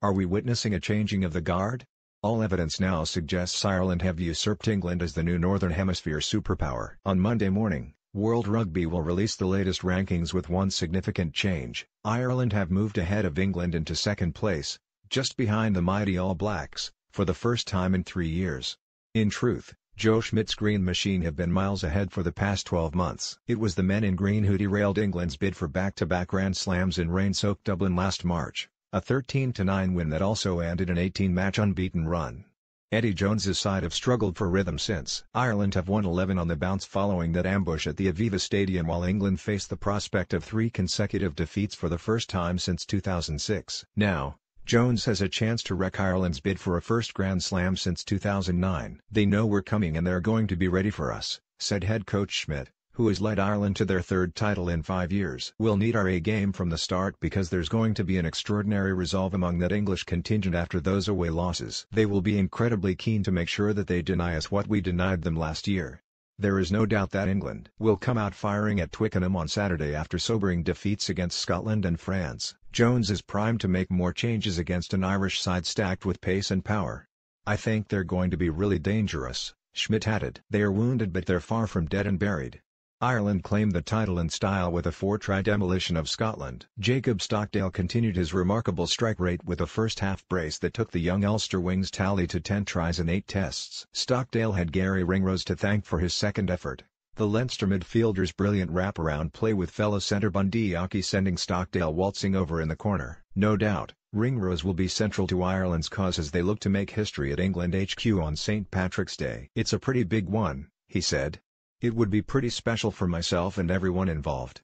Are we witnessing a changing of the guard? All evidence now suggests Ireland have usurped England as the new Northern Hemisphere superpower. On Monday morning, World Rugby will release the latest rankings with one significant change. Ireland have moved ahead of England into second place, just behind the mighty All Blacks, for the first time in three years. In truth, Joe Schmidt's Green Machine have been miles ahead for the past 12 months. It was the men in green who derailed England's bid for back-to-back Grand Slams in rain-soaked Dublin last March. A 13-9 win that also ended an 18-match unbeaten run. Eddie Jones's side have struggled for rhythm since. Ireland have won 11 on the bounce following that ambush at the Aviva Stadium while England face the prospect of three consecutive defeats for the first time since 2006. Now, Jones has a chance to wreck Ireland's bid for a first Grand Slam since 2009. They know we're coming and they're going to be ready for us, said head coach Schmidt who has led Ireland to their third title in five years. We'll need our A-game from the start because there's going to be an extraordinary resolve among that English contingent after those away losses. They will be incredibly keen to make sure that they deny us what we denied them last year. There is no doubt that England will come out firing at Twickenham on Saturday after sobering defeats against Scotland and France. Jones is primed to make more changes against an Irish side stacked with pace and power. I think they're going to be really dangerous, Schmidt added. They are wounded but they're far from dead and buried. Ireland claimed the title in style with a four-try demolition of Scotland. Jacob Stockdale continued his remarkable strike rate with a first-half brace that took the young Ulster wings tally to 10 tries in 8 tests. Stockdale had Garry Ringrose to thank for his second effort. The Leinster midfielder's brilliant wraparound play with fellow centre Bundee Aki sending Stockdale waltzing over in the corner. No doubt, Ringrose will be central to Ireland's cause as they look to make history at England HQ on St Patrick's Day. It's a pretty big one, he said. It would be pretty special for myself and everyone involved.